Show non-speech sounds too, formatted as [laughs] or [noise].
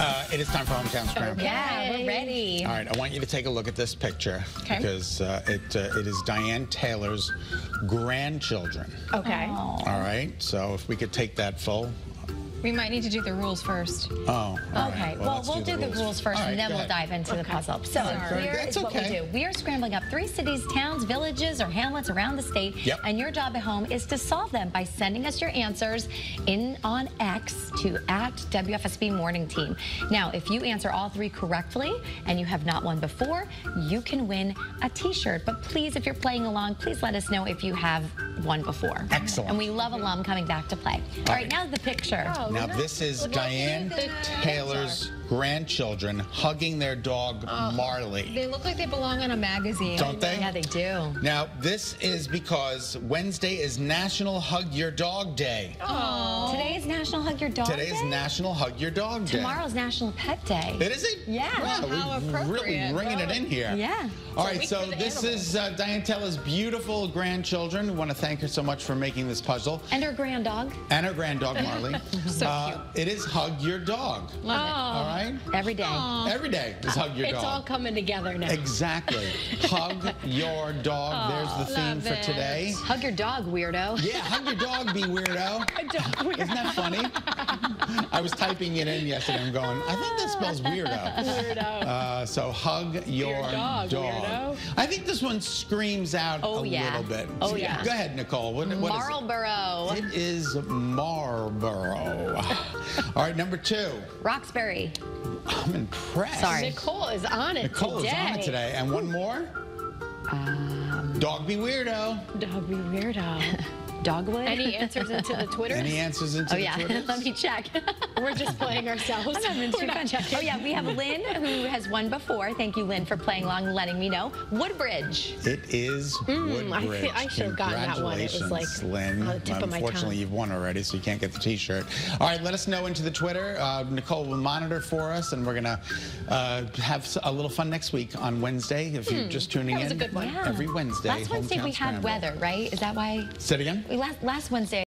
Uh, it is time for Hometown Scramble. Yeah, we're ready. All right, I want you to take a look at this picture Okay. because uh, it uh, it is Diane Taylor's grandchildren. Okay. All right, so if we could take that full. We might need to do the rules first. Oh, all right. Okay, well, let's we'll do, the rules first All right, and then we'll dive into the puzzle. So Very here good. is That's what we do. We are scrambling up three cities, towns, villages, or hamlets around the state. Yep. And your job at home is to solve them by sending us your answers in on X to at WFSB Morning Team. Now, if you answer all three correctly and you have not won before, you can win a t-shirt. But please, if you're playing along, please let us know if you have won before. Excellent. And we love alum coming back to play. All right, now the picture. Now this is Diane Taylor's grandchildren hugging their dog Marley. They look like they belong on a magazine. Don't they? Yeah, they do. Now this is because Wednesday is National Hug Your Dog Day. Today is National Hug Your Dog Day. Today is National Hug Your Dog Day. Tomorrow's National Pet Day. It is it? Yeah. Wow, How we're really bringing it in here. Yeah. All right, so this animals. is uh, Diane Taylor's beautiful grandchildren. We want to thank her so much for making this puzzle. And her grand dog. And her grand dog, Marley. [laughs] So Uh, it is Hug Your Dog. Love All right? Every day. Every day is Hug Your It's Dog. It's all coming together now. Exactly. [laughs] Hug your dog. There's the theme for it. today. Hug your dog, weirdo. Yeah, hug your dog, be weirdo. [laughs] Isn't that funny? [laughs] [laughs] I was typing it in yesterday. I'm going, I think that spells weirdo. Weirdo. Uh, so hug your dog. I think this one screams out Oh, a yeah. little bit. Oh, yeah. Go ahead, Nicole. What, what is it? Marlborough. It is Marlborough. All right, number two. Roxbury. I'm impressed. Sorry. Nicole is on it Nicole today. is on it today. And one more. Um, Dog be weirdo. Dog be weirdo. Dogwood. Any answers into the Twitter? Any answers into oh, the yeah. Twitters? [laughs] Let me check. [laughs] We're just playing ourselves. I'm having We're not checking. Oh, yeah. We have Lynn, who has won before. Thank you, Lynn, for playing along and letting me know. Woodbridge. It is Mm, I Woodbridge. think I should have gotten that one. It was, like, Congratulations, Lynn. on the tip of my Unfortunately, tongue. you've won already, so you can't get the T-shirt. All right, let us know into the Twitter. Uh, Nicole will monitor for us, and we're gonna uh, have a little fun next week on Wednesday. If you're just tuning Hmm, that was in, a good one. Yeah. every Wednesday. Last Wednesday we had Scramble. weather, right? Is that why? Say it again. Last, last Wednesday